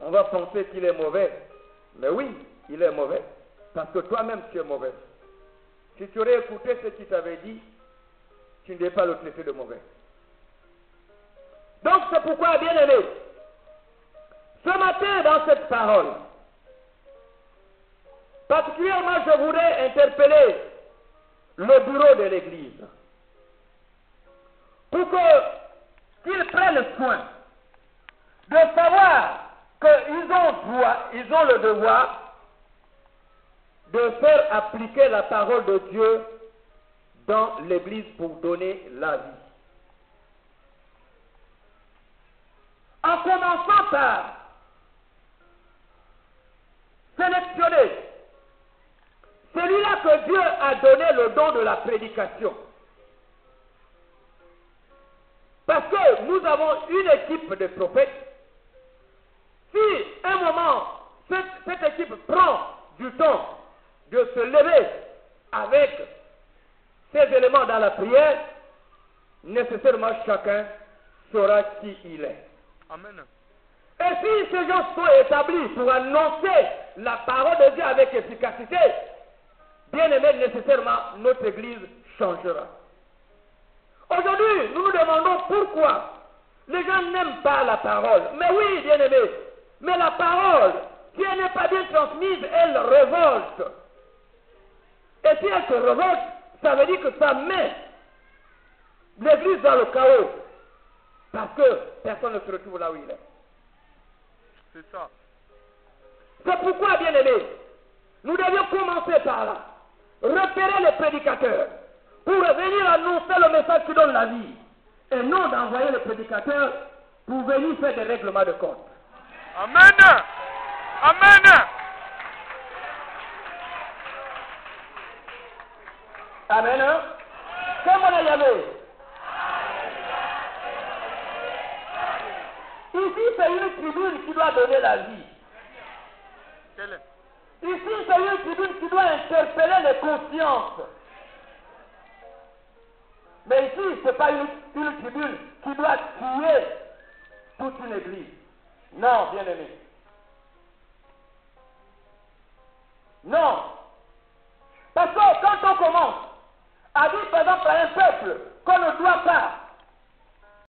on va penser qu'il est mauvais. Mais oui, il est mauvais. Parce que toi-même, tu es mauvais. Si tu aurais écouté ce qu'il t'avait dit, tu ne devais pas le traiter de mauvais. Donc c'est pourquoi, bien aimé, ce matin dans cette parole, particulièrement je voudrais interpeller le bureau de l'Église pour qu'ils prennent soin qu'ils ont, ont le devoir de faire appliquer la parole de Dieu dans l'Église pour donner la vie. En commençant par sélectionner celui-là que Dieu a donné le don de la prédication. Parce que nous avons une équipe de prophètes. Cette, cette équipe prend du temps de se lever avec ces éléments dans la prière, nécessairement chacun saura qui il est. Amen. Et si ces gens sont établis pour annoncer la parole de Dieu avec efficacité, bien aimé, nécessairement notre Église changera. Aujourd'hui, nous nous demandons pourquoi les gens n'aiment pas la parole. Mais oui, bien aimé, mais la parole, si elle n'est pas bien transmise, elle révolte. Et si elle se révolte, ça veut dire que ça met l'Église dans le chaos. Parce que personne ne se retrouve là où il est. C'est ça. C'est pourquoi, bien aimé, nous devions commencer par là. Repérer les prédicateurs pour venir annoncer le message qui donne la vie. Et non d'envoyer le prédicateur pour venir faire des règlements de compte. Amen. Amen. Amen. On Yahvé Ici, c'est une tribune qui doit donner la vie. Ici, c'est une tribune qui doit interpeller les consciences. Mais ici, ce n'est pas une, une tribune qui doit tuer toute une église. Non, bien aimé. Non. Parce que quand on commence à dire, par exemple, à un peuple qu'on ne doit pas